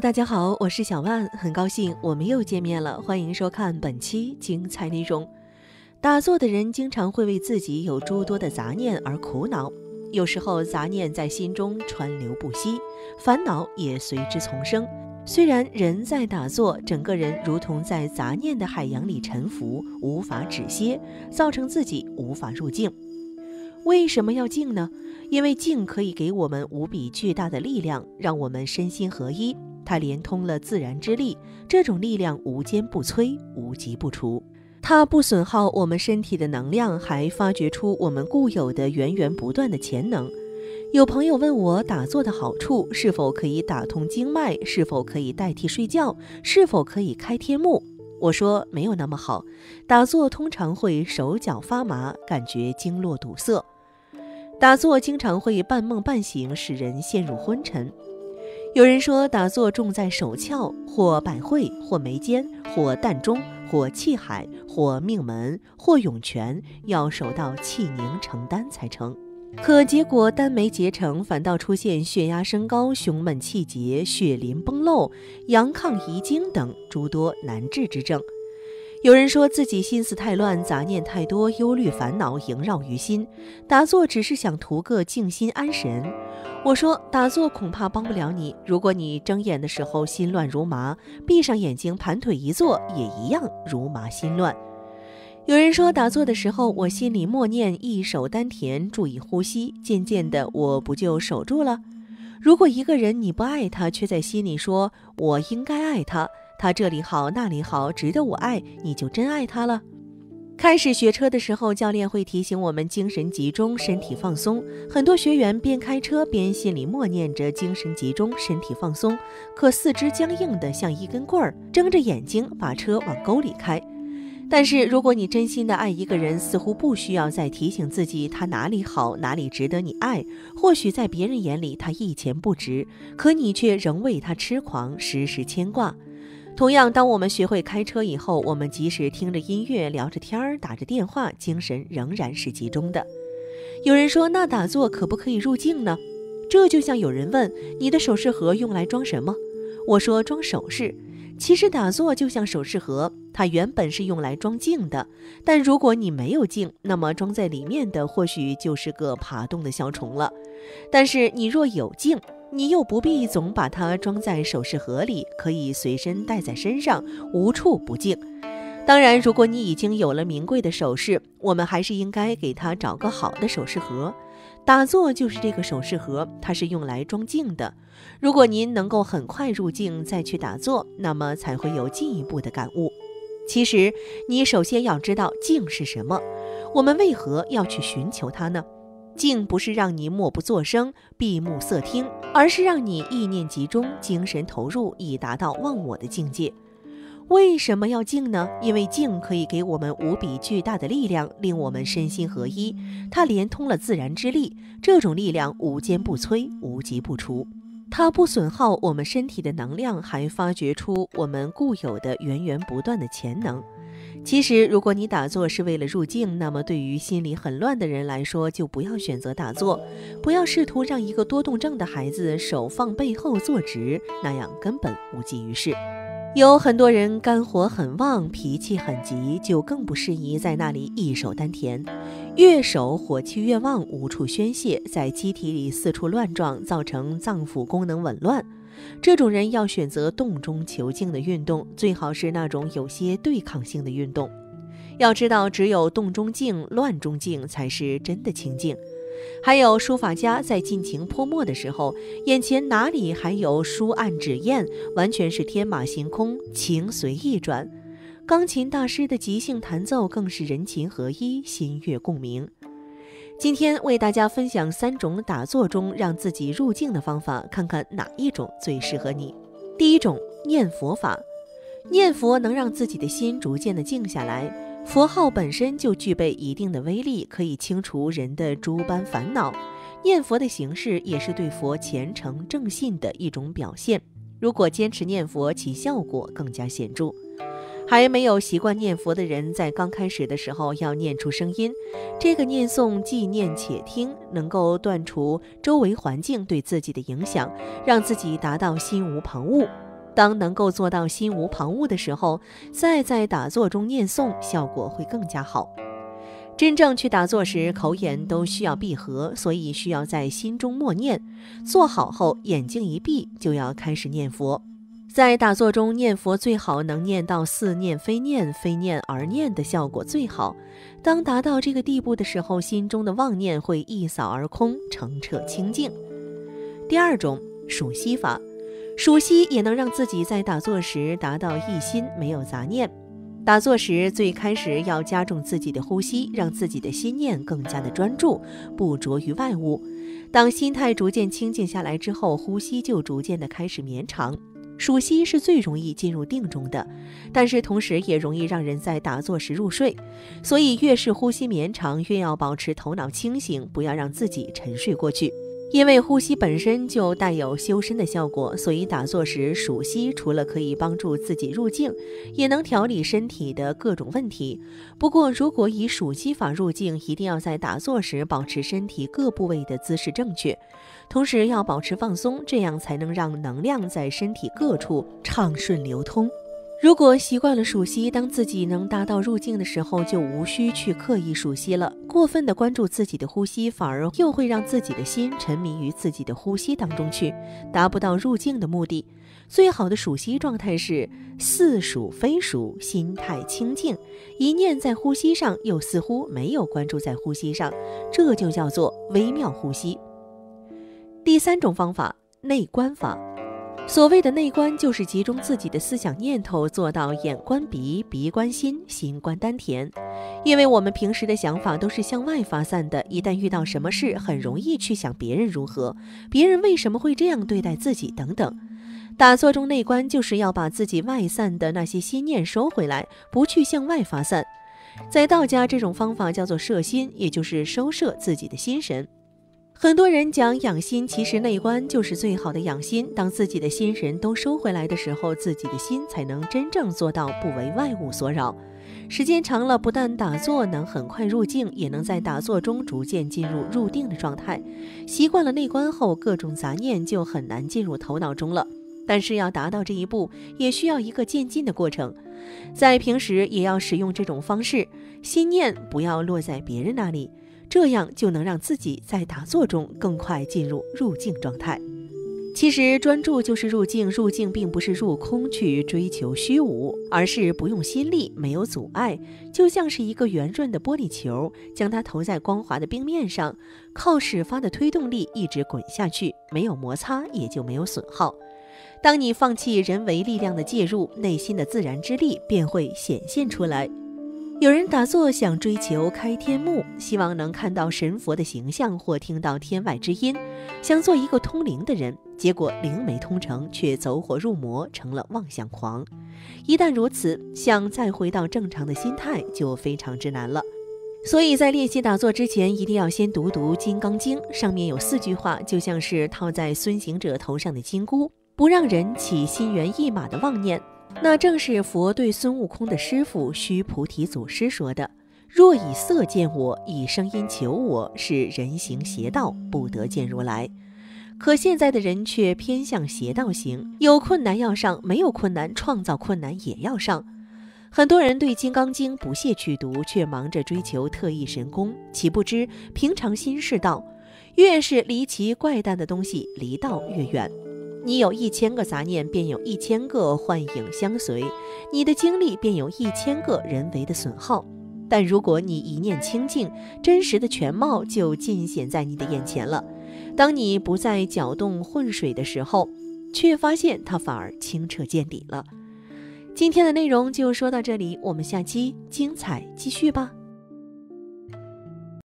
大家好，我是小万，很高兴我们又见面了，欢迎收看本期精彩内容。打坐的人经常会为自己有诸多的杂念而苦恼，有时候杂念在心中川流不息，烦恼也随之丛生。虽然人在打坐，整个人如同在杂念的海洋里沉浮，无法止歇，造成自己无法入静。为什么要静呢？因为静可以给我们无比巨大的力量，让我们身心合一。它连通了自然之力，这种力量无坚不摧，无疾不除。它不损耗我们身体的能量，还发掘出我们固有的源源不断的潜能。有朋友问我打坐的好处，是否可以打通经脉，是否可以代替睡觉，是否可以开天目？我说没有那么好，打坐通常会手脚发麻，感觉经络堵塞。打坐经常会半梦半醒，使人陷入昏沉。有人说打坐重在手窍，或百会，或眉间，或膻中，或气海，或命门，或涌泉，要守到气凝成丹才成。可结果丹没结成，反倒出现血压升高、胸闷气结、血淋崩漏、阳亢遗精等诸多难治之症。有人说自己心思太乱，杂念太多，忧虑烦恼萦绕于心，打坐只是想图个静心安神。我说打坐恐怕帮不了你。如果你睁眼的时候心乱如麻，闭上眼睛盘腿一坐，也一样如麻心乱。有人说打坐的时候，我心里默念一手丹田，注意呼吸，渐渐的我不就守住了？如果一个人你不爱他，却在心里说我应该爱他，他这里好那里好，值得我爱，你就真爱他了。开始学车的时候，教练会提醒我们精神集中、身体放松。很多学员边开车边心里默念着精神集中、身体放松，可四肢僵硬的像一根棍儿，睁着眼睛把车往沟里开。但是如果你真心的爱一个人，似乎不需要再提醒自己他哪里好，哪里值得你爱。或许在别人眼里他一钱不值，可你却仍为他痴狂，时时牵挂。同样，当我们学会开车以后，我们即使听着音乐、聊着天儿、打着电话，精神仍然是集中的。有人说，那打坐可不可以入静呢？这就像有人问你的首饰盒用来装什么，我说装首饰。其实打坐就像首饰盒，它原本是用来装静的，但如果你没有静，那么装在里面的或许就是个爬动的小虫了。但是你若有静，你又不必总把它装在首饰盒里，可以随身带在身上，无处不净。当然，如果你已经有了名贵的首饰，我们还是应该给它找个好的首饰盒。打坐就是这个首饰盒，它是用来装静的。如果您能够很快入境再去打坐，那么才会有进一步的感悟。其实，你首先要知道静是什么，我们为何要去寻求它呢？静不是让你默不作声、闭目塞听，而是让你意念集中、精神投入，以达到忘我的境界。为什么要静呢？因为静可以给我们无比巨大的力量，令我们身心合一。它连通了自然之力，这种力量无坚不摧、无极不除。它不损耗我们身体的能量，还发掘出我们固有的源源不断的潜能。其实，如果你打坐是为了入静，那么对于心里很乱的人来说，就不要选择打坐。不要试图让一个多动症的孩子手放背后坐直，那样根本无济于事。有很多人肝火很旺，脾气很急，就更不适宜在那里一手丹田。越守火气越旺，无处宣泄，在机体里四处乱撞，造成脏腑功能紊乱。这种人要选择动中求静的运动，最好是那种有些对抗性的运动。要知道，只有动中静、乱中静，才是真的清静。还有书法家在尽情泼墨的时候，眼前哪里还有书案纸砚，完全是天马行空，情随意转。钢琴大师的即兴弹奏更是人琴合一，心悦共鸣。今天为大家分享三种打坐中让自己入静的方法，看看哪一种最适合你。第一种，念佛法。念佛能让自己的心逐渐的静下来。佛号本身就具备一定的威力，可以清除人的诸般烦恼。念佛的形式也是对佛虔诚正信的一种表现。如果坚持念佛，其效果更加显著。还没有习惯念佛的人，在刚开始的时候要念出声音。这个念诵既念且听，能够断除周围环境对自己的影响，让自己达到心无旁骛。当能够做到心无旁骛的时候，再在打坐中念诵，效果会更加好。真正去打坐时，口眼都需要闭合，所以需要在心中默念。做好后，眼睛一闭，就要开始念佛。在打坐中念佛，最好能念到似念非念、非念而念的效果最好。当达到这个地步的时候，心中的妄念会一扫而空，澄澈清净。第二种数息法，数息也能让自己在打坐时达到一心，没有杂念。打坐时，最开始要加重自己的呼吸，让自己的心念更加的专注，不着于外物。当心态逐渐清静下来之后，呼吸就逐渐的开始绵长。数息是最容易进入定中的，但是同时也容易让人在打坐时入睡。所以越是呼吸绵长，越要保持头脑清醒，不要让自己沉睡过去。因为呼吸本身就带有修身的效果，所以打坐时数息除了可以帮助自己入静，也能调理身体的各种问题。不过，如果以数息法入静，一定要在打坐时保持身体各部位的姿势正确，同时要保持放松，这样才能让能量在身体各处畅顺流通。如果习惯了数息，当自己能达到入境的时候，就无需去刻意数息了。过分的关注自己的呼吸，反而又会让自己的心沉迷于自己的呼吸当中去，达不到入境的目的。最好的数息状态是似数非数，心态清净，一念在呼吸上，又似乎没有关注在呼吸上，这就叫做微妙呼吸。第三种方法，内观法。所谓的内观，就是集中自己的思想念头，做到眼观鼻，鼻观心，心观丹田。因为我们平时的想法都是向外发散的，一旦遇到什么事，很容易去想别人如何，别人为什么会这样对待自己等等。打坐中内观，就是要把自己外散的那些心念收回来，不去向外发散。在道家，这种方法叫做摄心，也就是收摄自己的心神。很多人讲养心，其实内观就是最好的养心。当自己的心神都收回来的时候，自己的心才能真正做到不为外物所扰。时间长了，不但打坐能很快入静，也能在打坐中逐渐进入入定的状态。习惯了内观后，各种杂念就很难进入头脑中了。但是要达到这一步，也需要一个渐进的过程。在平时也要使用这种方式，心念不要落在别人那里。这样就能让自己在打坐中更快进入入境状态。其实专注就是入境，入境并不是入空去追求虚无，而是不用心力，没有阻碍，就像是一个圆润的玻璃球，将它投在光滑的冰面上，靠始发的推动力一直滚下去，没有摩擦也就没有损耗。当你放弃人为力量的介入，内心的自然之力便会显现出来。有人打坐想追求开天目，希望能看到神佛的形象或听到天外之音，想做一个通灵的人，结果灵没通成，却走火入魔，成了妄想狂。一旦如此，想再回到正常的心态就非常之难了。所以在练习打坐之前，一定要先读读《金刚经》，上面有四句话，就像是套在孙行者头上的金箍，不让人起心猿意马的妄念。那正是佛对孙悟空的师傅须菩提祖师说的：“若以色见我，以声音求我，是人行邪道，不得见如来。”可现在的人却偏向邪道行，有困难要上，没有困难创造困难也要上。很多人对《金刚经》不屑去读，却忙着追求特异神功，岂不知平常心是道。越是离奇怪诞的东西，离道越远。你有一千个杂念，便有一千个幻影相随；你的经历便有一千个人为的损耗。但如果你一念清净，真实的全貌就尽显在你的眼前了。当你不再搅动浑水的时候，却发现它反而清澈见底了。今天的内容就说到这里，我们下期精彩继续吧。